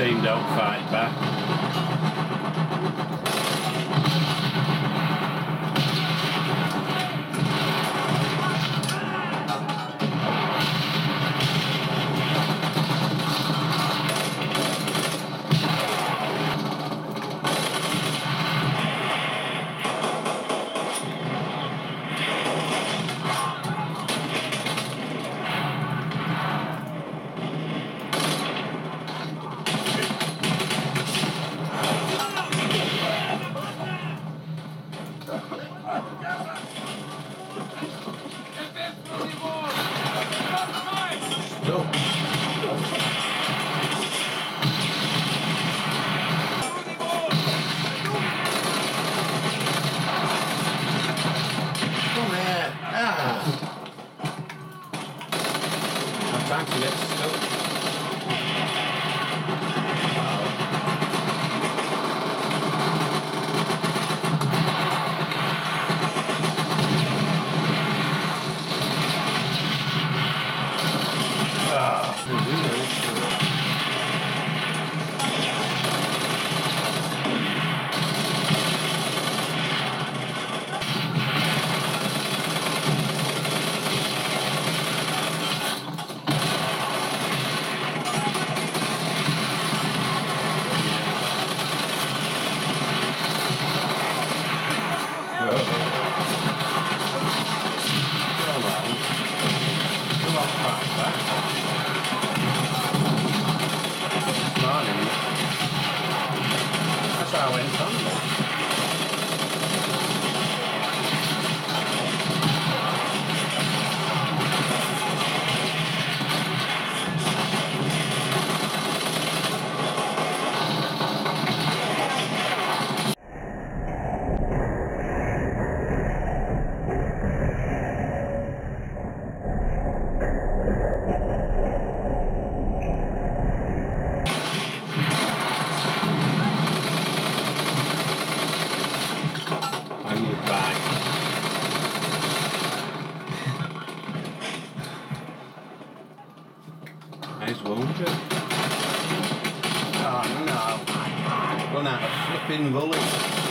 Team don't fight back. I'm trying to Run out of flipping bullets.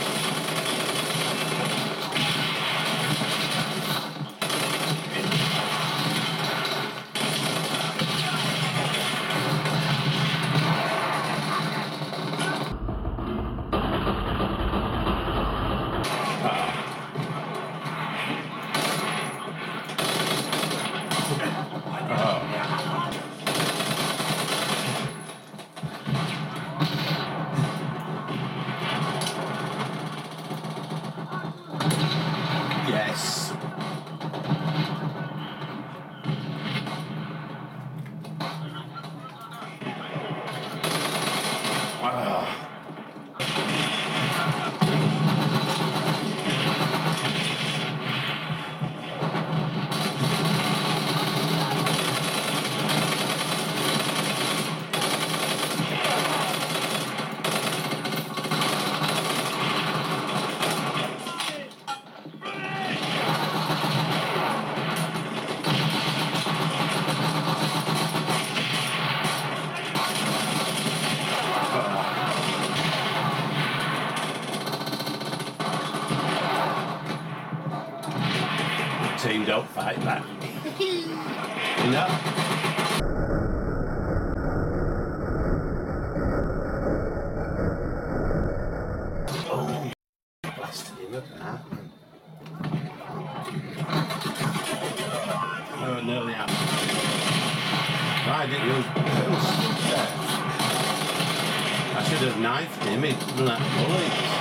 It oh, was stuck there. I should have knifed him. He'd out of